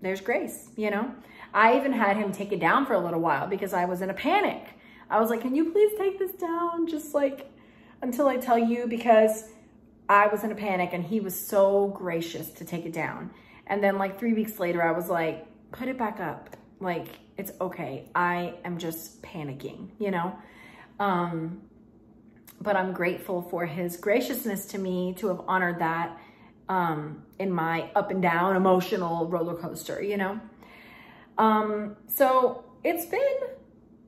there's grace, you know? I even had him take it down for a little while because I was in a panic. I was like, can you please take this down? Just like until I tell you because I was in a panic and he was so gracious to take it down. And then like three weeks later, I was like, put it back up. Like, it's okay. I am just panicking, you know? Um, but I'm grateful for his graciousness to me to have honored that um, in my up and down emotional roller coaster, you know? Um, so it's been,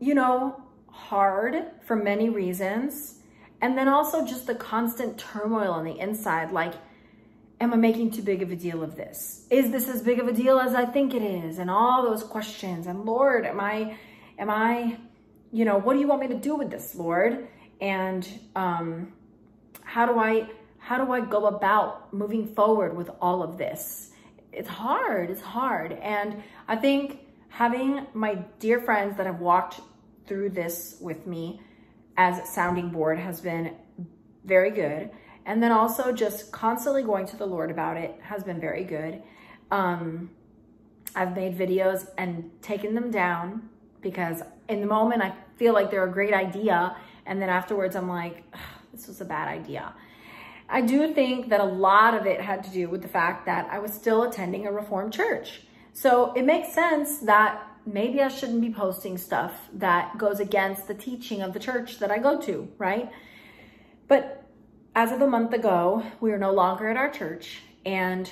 you know, hard for many reasons. And then also just the constant turmoil on the inside. Like, am I making too big of a deal of this? Is this as big of a deal as I think it is? And all those questions. And Lord, am I, am I, you know, what do you want me to do with this, Lord? And um, how do I, how do I go about moving forward with all of this? It's hard, it's hard. And I think having my dear friends that have walked through this with me as sounding board has been very good. And then also just constantly going to the Lord about it has been very good. Um, I've made videos and taken them down because in the moment I feel like they're a great idea. And then afterwards I'm like, this was a bad idea. I do think that a lot of it had to do with the fact that I was still attending a Reformed church. So it makes sense that maybe I shouldn't be posting stuff that goes against the teaching of the church that I go to, right? But as of a month ago, we are no longer at our church. And,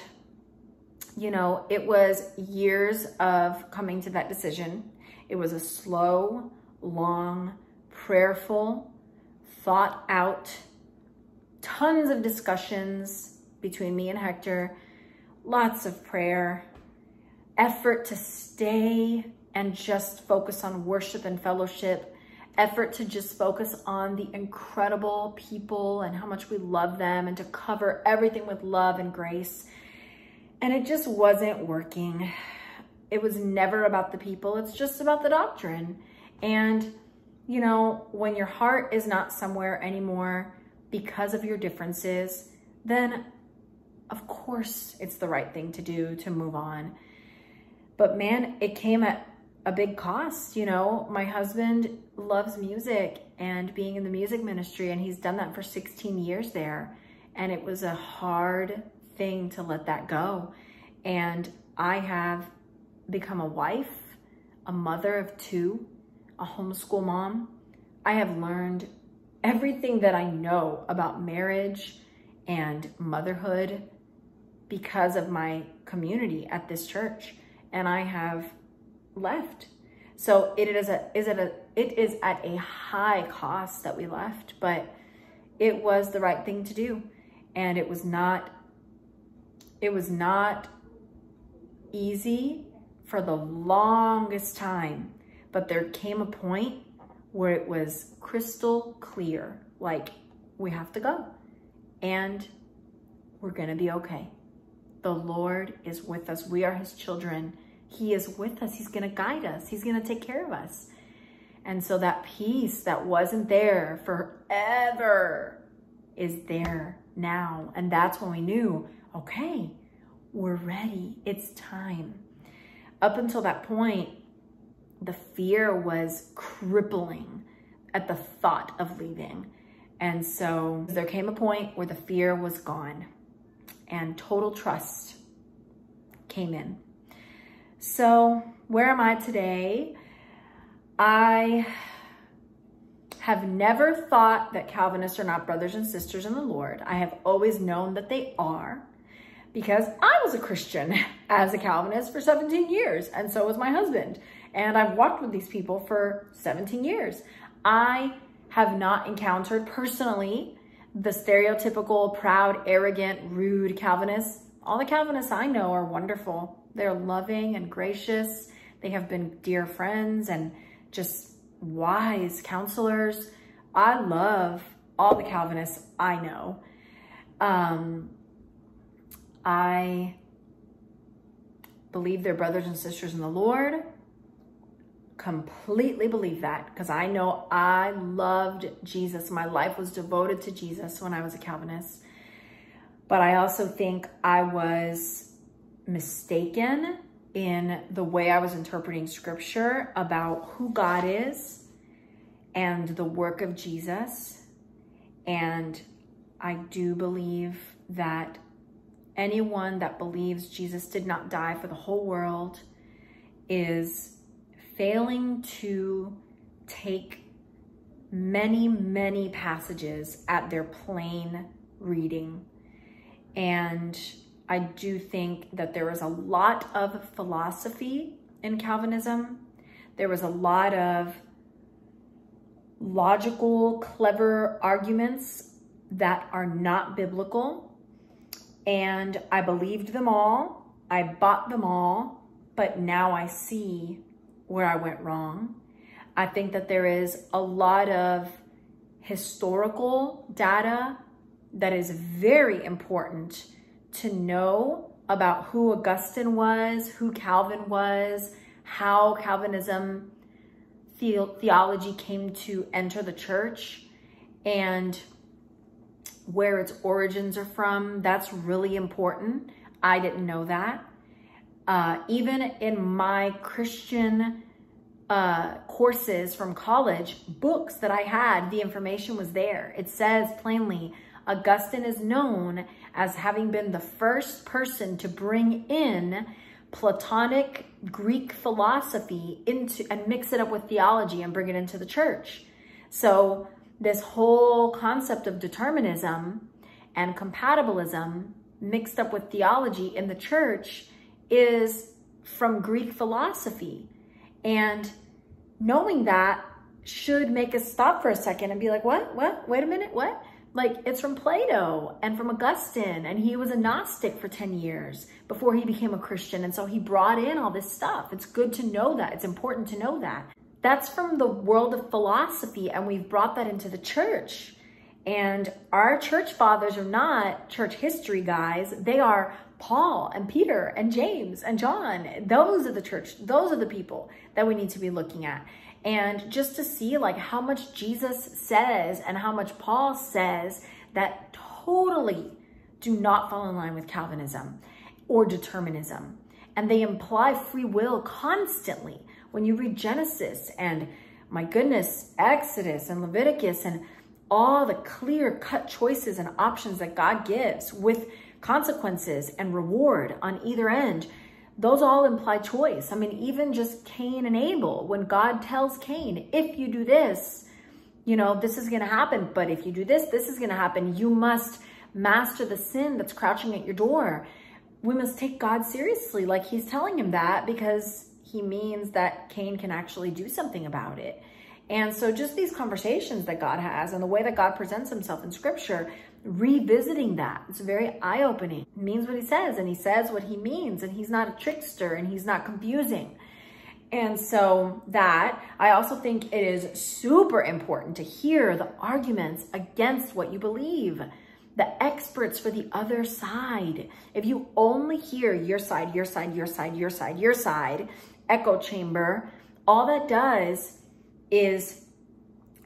you know, it was years of coming to that decision. It was a slow, long, prayerful, thought out, tons of discussions between me and Hector, lots of prayer, effort to stay and just focus on worship and fellowship, effort to just focus on the incredible people and how much we love them and to cover everything with love and grace. And it just wasn't working. It was never about the people. It's just about the doctrine. And, you know, when your heart is not somewhere anymore because of your differences, then of course it's the right thing to do to move on. But man, it came at a big cost. You know, my husband loves music and being in the music ministry, and he's done that for 16 years there. And it was a hard thing to let that go. And I have become a wife, a mother of two, a homeschool mom. I have learned everything that I know about marriage and motherhood because of my community at this church and I have left. So it is a is it a it is at a high cost that we left, but it was the right thing to do. And it was not it was not easy for the longest time, but there came a point where it was crystal clear, like we have to go and we're going to be okay. The Lord is with us. We are his children. He is with us. He's going to guide us. He's going to take care of us. And so that peace that wasn't there forever is there now. And that's when we knew, okay, we're ready. It's time. Up until that point, the fear was crippling at the thought of leaving. And so there came a point where the fear was gone and total trust came in. So where am I today? I have never thought that Calvinists are not brothers and sisters in the Lord. I have always known that they are because I was a Christian as a Calvinist for 17 years and so was my husband. And I've walked with these people for 17 years. I have not encountered personally the stereotypical proud, arrogant, rude Calvinists. All the Calvinists I know are wonderful. They're loving and gracious. They have been dear friends and just wise counselors. I love all the Calvinists I know. Um, I believe they're brothers and sisters in the Lord. Completely believe that because I know I loved Jesus. My life was devoted to Jesus when I was a Calvinist. But I also think I was mistaken in the way I was interpreting scripture about who God is and the work of Jesus. And I do believe that anyone that believes Jesus did not die for the whole world is failing to take many, many passages at their plain reading. And I do think that there is a lot of philosophy in Calvinism. There was a lot of logical, clever arguments that are not biblical. And I believed them all. I bought them all. But now I see where I went wrong. I think that there is a lot of historical data that is very important to know about who Augustine was, who Calvin was, how Calvinism the theology came to enter the church and where its origins are from. That's really important. I didn't know that. Uh, even in my Christian uh, courses from college, books that I had, the information was there. It says plainly, Augustine is known as having been the first person to bring in Platonic Greek philosophy into and mix it up with theology and bring it into the church. So this whole concept of determinism and compatibilism mixed up with theology in the church is from Greek philosophy. And knowing that should make us stop for a second and be like, what, what, wait a minute, what? Like it's from Plato and from Augustine and he was a Gnostic for 10 years before he became a Christian. And so he brought in all this stuff. It's good to know that. It's important to know that. That's from the world of philosophy and we've brought that into the church. And our church fathers are not church history guys. They are Paul and Peter and James and John. Those are the church. Those are the people that we need to be looking at and just to see like how much Jesus says and how much Paul says that totally do not fall in line with Calvinism or determinism. And they imply free will constantly. When you read Genesis and my goodness, Exodus and Leviticus and all the clear cut choices and options that God gives with consequences and reward on either end, those all imply choice. I mean, even just Cain and Abel, when God tells Cain, if you do this, you know, this is going to happen. But if you do this, this is going to happen. You must master the sin that's crouching at your door. We must take God seriously, like he's telling him that, because he means that Cain can actually do something about it. And so just these conversations that God has and the way that God presents himself in scripture, revisiting that. It's very eye-opening. means what he says and he says what he means and he's not a trickster and he's not confusing. And so that, I also think it is super important to hear the arguments against what you believe, the experts for the other side. If you only hear your side, your side, your side, your side, your side, echo chamber, all that does is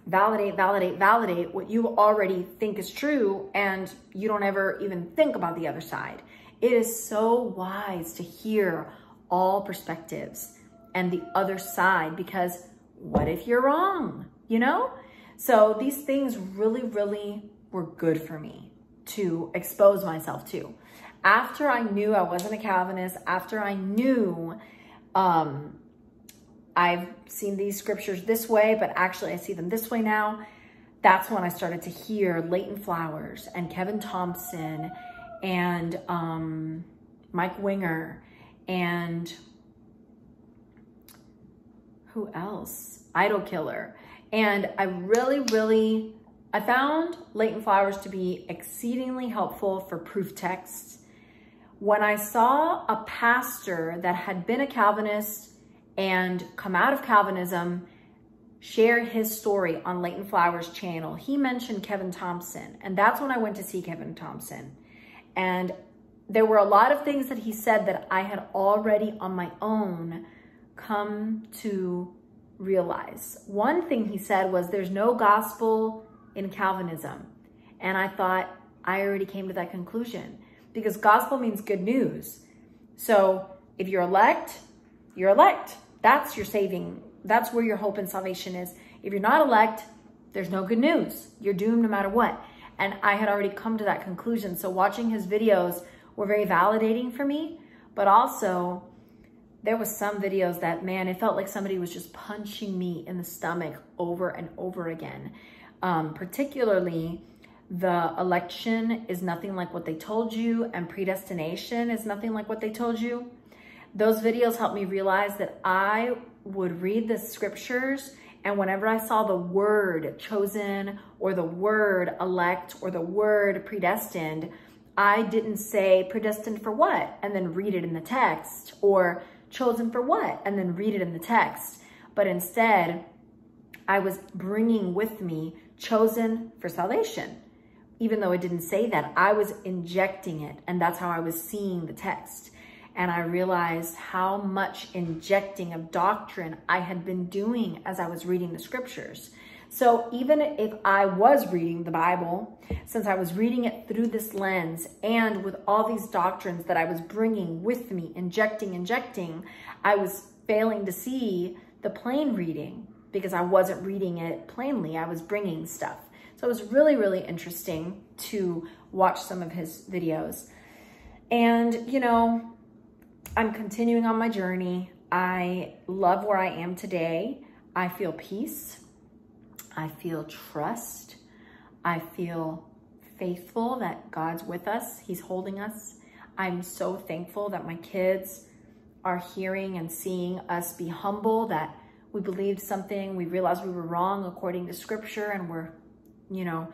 validate, validate, validate what you already think is true and you don't ever even think about the other side. It is so wise to hear all perspectives and the other side because what if you're wrong, you know? So these things really, really were good for me to expose myself to. After I knew I wasn't a Calvinist, after I knew um, I've seen these scriptures this way, but actually I see them this way now. That's when I started to hear Leighton Flowers and Kevin Thompson and um, Mike Winger and who else? Idol Killer. And I really, really, I found Leighton Flowers to be exceedingly helpful for proof texts. When I saw a pastor that had been a Calvinist and come out of Calvinism share his story on Leighton Flowers channel, he mentioned Kevin Thompson. And that's when I went to see Kevin Thompson. And there were a lot of things that he said that I had already on my own come to realize. One thing he said was there's no gospel in Calvinism. And I thought I already came to that conclusion because gospel means good news. So if you're elect, you're elect. That's your saving that's where your hope and salvation is. If you're not elect, there's no good news. You're doomed no matter what. And I had already come to that conclusion. So watching his videos were very validating for me, but also there was some videos that, man, it felt like somebody was just punching me in the stomach over and over again. Um, particularly the election is nothing like what they told you and predestination is nothing like what they told you. Those videos helped me realize that I would read the scriptures and whenever I saw the word chosen or the word elect or the word predestined, I didn't say predestined for what and then read it in the text or chosen for what and then read it in the text. But instead, I was bringing with me chosen for salvation. Even though it didn't say that, I was injecting it and that's how I was seeing the text and I realized how much injecting of doctrine I had been doing as I was reading the scriptures. So even if I was reading the Bible, since I was reading it through this lens and with all these doctrines that I was bringing with me, injecting, injecting, I was failing to see the plain reading because I wasn't reading it plainly. I was bringing stuff. So it was really, really interesting to watch some of his videos. And, you know, I'm continuing on my journey. I love where I am today. I feel peace. I feel trust. I feel faithful that God's with us. He's holding us. I'm so thankful that my kids are hearing and seeing us be humble, that we believed something, we realized we were wrong according to scripture, and we're, you know,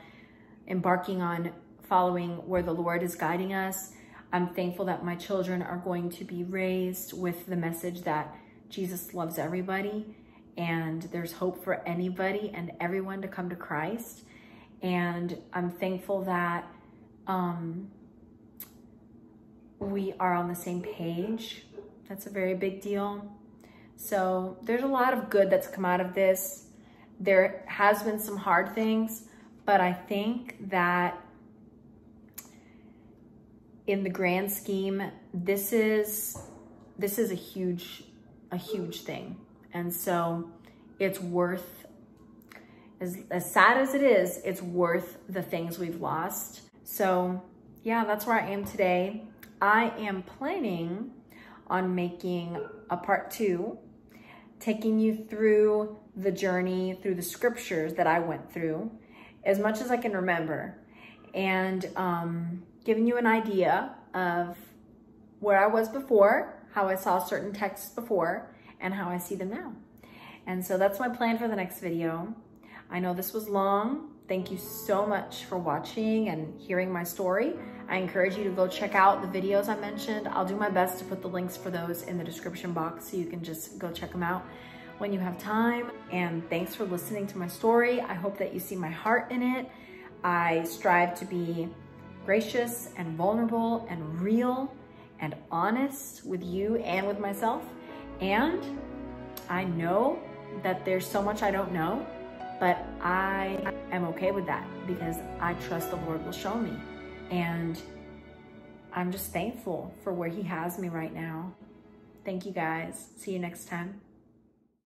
embarking on following where the Lord is guiding us. I'm thankful that my children are going to be raised with the message that Jesus loves everybody and there's hope for anybody and everyone to come to Christ. And I'm thankful that um, we are on the same page. That's a very big deal. So there's a lot of good that's come out of this. There has been some hard things, but I think that in the grand scheme, this is this is a huge a huge thing. And so it's worth as, as sad as it is, it's worth the things we've lost. So yeah, that's where I am today. I am planning on making a part two, taking you through the journey, through the scriptures that I went through, as much as I can remember. And um, giving you an idea of where I was before, how I saw certain texts before, and how I see them now. And so that's my plan for the next video. I know this was long. Thank you so much for watching and hearing my story. I encourage you to go check out the videos I mentioned. I'll do my best to put the links for those in the description box so you can just go check them out when you have time. And thanks for listening to my story. I hope that you see my heart in it. I strive to be gracious and vulnerable and real and honest with you and with myself. And I know that there's so much I don't know, but I am okay with that because I trust the Lord will show me. And I'm just thankful for where he has me right now. Thank you guys. See you next time.